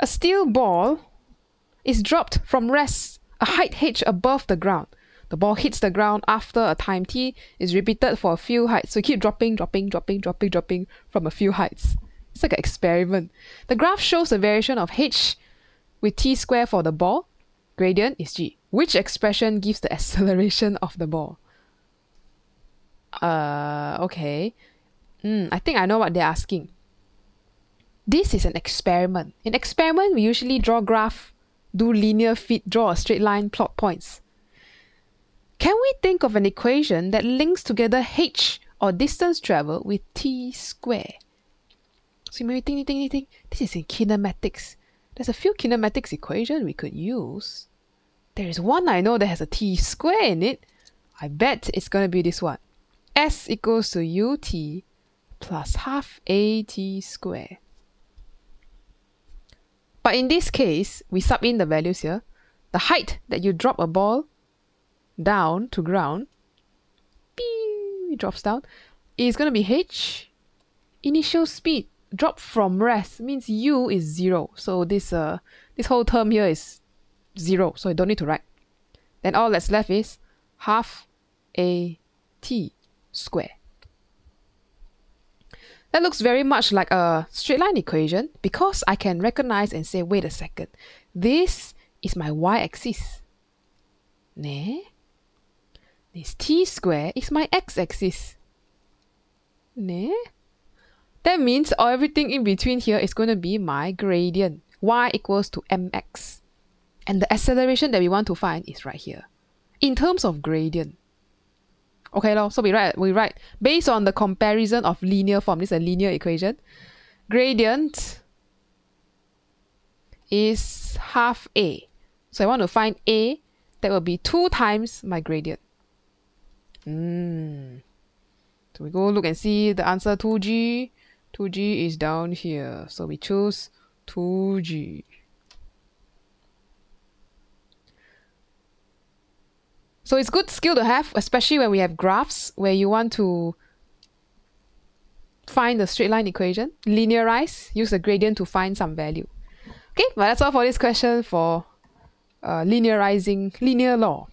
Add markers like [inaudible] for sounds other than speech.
A steel ball is dropped from rest a height h above the ground. The ball hits the ground after a time t is repeated for a few heights. So keep dropping, dropping, dropping, dropping, dropping from a few heights. It's like an experiment. The graph shows the variation of h with t square for the ball. Gradient is g. Which expression gives the [laughs] acceleration of the ball? Uh, okay. Mm, I think I know what they're asking. This is an experiment. In experiment, we usually draw graph, do linear fit, draw a straight line, plot points. Can we think of an equation that links together h or distance travel with t square? So maybe think, think, think, think. This is in kinematics. There's a few kinematics equation we could use. There is one I know that has a t square in it. I bet it's going to be this one. S equals to ut plus half at square. But in this case, we sub in the values here. The height that you drop a ball down to ground, it drops down, is going to be h. Initial speed drop from rest means u is 0. So this uh this whole term here is 0. So you don't need to write. Then all that's left is half a t square. That looks very much like a straight line equation because I can recognize and say, wait a second, this is my y-axis. Ne? This t square is my x-axis. Ne? That means everything in between here is going to be my gradient. y equals to mx. And the acceleration that we want to find is right here. In terms of gradient. Okay, so we write we write based on the comparison of linear form. This is a linear equation. Gradient is half a. So I want to find a. That will be two times my gradient. Mm. So we go look and see the answer 2g. 2g is down here. So we choose 2g. So it's good skill to have, especially when we have graphs where you want to find the straight line equation, linearize, use the gradient to find some value. Okay, but that's all for this question for uh, linearizing linear law.